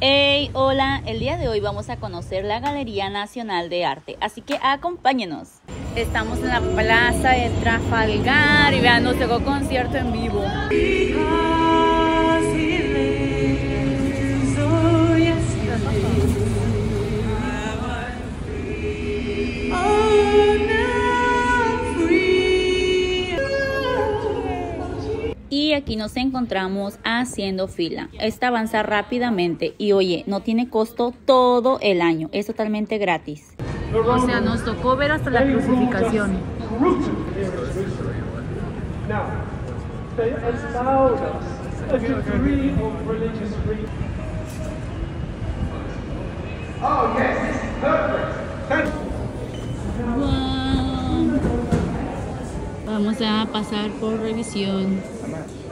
Hey, hola, el día de hoy vamos a conocer la Galería Nacional de Arte, así que acompáñenos. Estamos en la Plaza de Trafalgar y vean, nos llegó concierto en vivo. Y aquí nos encontramos haciendo fila. Esta avanza rápidamente y oye, no tiene costo todo el año, es totalmente gratis. O sea, nos tocó ver hasta la crucificación. Now, they Vamos a pasar por revisión.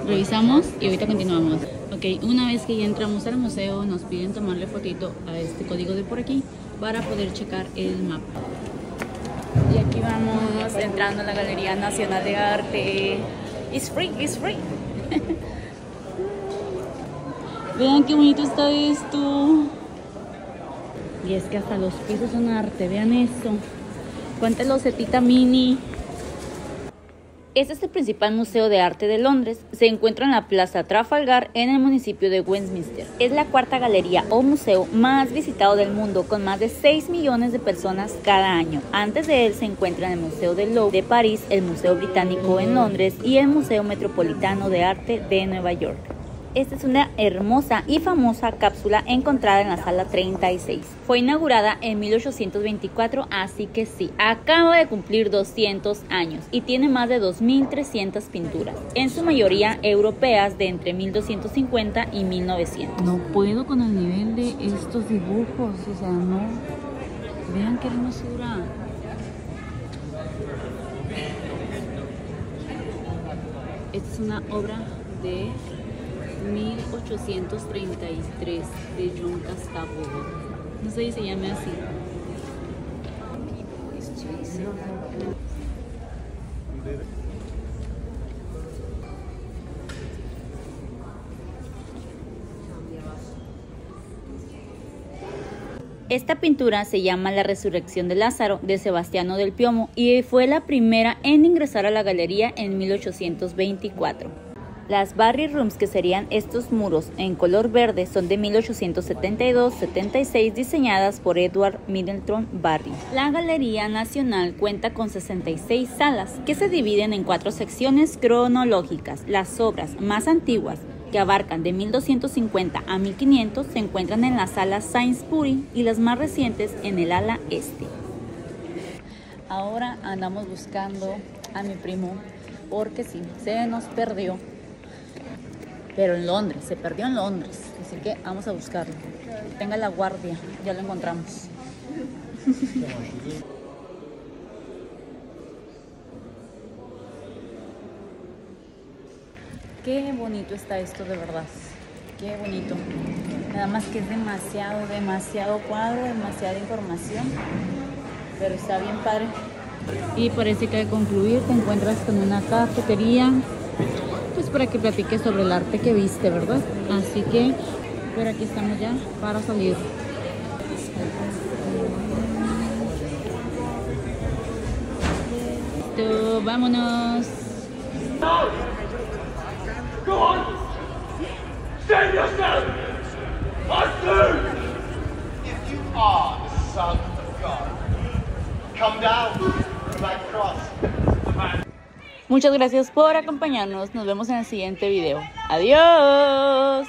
Revisamos y ahorita continuamos. Ok, una vez que ya entramos al museo, nos piden tomarle fotito a este código de por aquí para poder checar el mapa. Y aquí vamos entrando a la Galería Nacional de Arte. It's free, it's free. Vean qué bonito está esto. Y es que hasta los pisos son arte, vean eso. Cuánta locetita mini. Este es el principal museo de arte de Londres. Se encuentra en la Plaza Trafalgar en el municipio de Westminster. Es la cuarta galería o museo más visitado del mundo con más de 6 millones de personas cada año. Antes de él se encuentran el Museo del Louvre de París, el Museo Británico en Londres y el Museo Metropolitano de Arte de Nueva York. Esta es una hermosa y famosa cápsula encontrada en la sala 36. Fue inaugurada en 1824, así que sí, acaba de cumplir 200 años y tiene más de 2.300 pinturas, en su mayoría europeas de entre 1250 y 1900. No puedo con el nivel de estos dibujos, o sea, no. Vean qué hermosura. Esta es una obra de 1833 de John Gustavo. No sé si se llama así. Esta pintura se llama La Resurrección de Lázaro de Sebastiano del Piomo y fue la primera en ingresar a la galería en 1824. Las Barry Rooms, que serían estos muros en color verde, son de 1872-76 diseñadas por Edward Middleton Barry. La Galería Nacional cuenta con 66 salas que se dividen en cuatro secciones cronológicas. Las obras más antiguas, que abarcan de 1250 a 1500, se encuentran en la sala Sainsbury y las más recientes en el ala este. Ahora andamos buscando a mi primo porque sí, se nos perdió pero en Londres, se perdió en Londres, así que vamos a buscarlo. Tenga la guardia, ya lo encontramos. Qué bonito está esto de verdad, qué bonito. Nada más que es demasiado, demasiado cuadro, demasiada información, pero está bien padre. Y parece que al concluir te encuentras con una cafetería pues para que platiques sobre el arte que viste, ¿verdad? Así que por aquí estamos ya para salir. Listo, vámonos. Go on! Save yourself! Two! If you are the Son of God, come down. Muchas gracias por acompañarnos. Nos vemos en el siguiente video. Adiós.